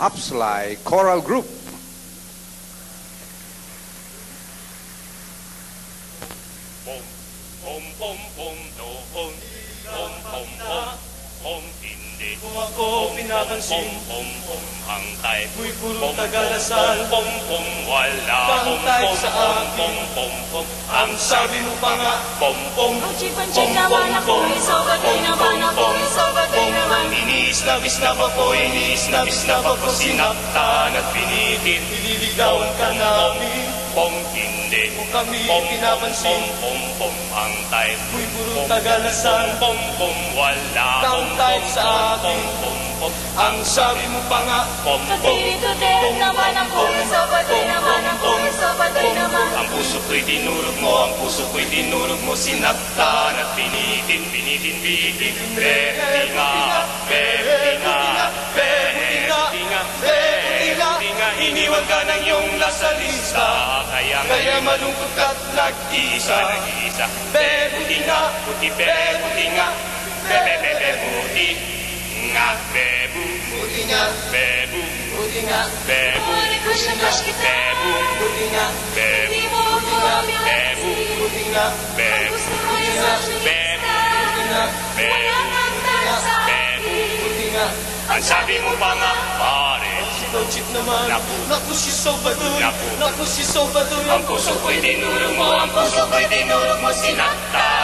Upsalai Choral Group. Iniis na bisnap ako, iniis na bisnap ako, sinaktan at pinitin. nililigawan ka namin. Pom, hindi. Kung kami Pom, pinapansin, pom, pom, pom, hangtay. Uy, puro tagalasal. Pom, pom, wala. Hangtay pom, sa akin. pom, pom, ang sabi mo pa nga, pom, pom, Tutiri-tutiri naman ako, iso bagay naman ako, iso bagay naman. Ang puso ko'y dinurog mo, ang puso ko'y dinurog mo, sinaktan at pinitin, pinitin, pinitin. Berti iniwan ka ng iyong lasalista. Kaya kaya malungkot ka't nag-iisa, nag-iisa. Berti nga, puti, berti nga, bebe, bebe, buti nga, bebu, Buti nga, bebu, buti nga, bebu, Puri crush na crush kita. bebu, buti nga, bebu. Hindi mo ako pinansin. buti nga, Zawimu pana pary Napusi sobedu Napusi sobedu Am kosu kuidinu rumo Am kosu kuidinu rumo sinata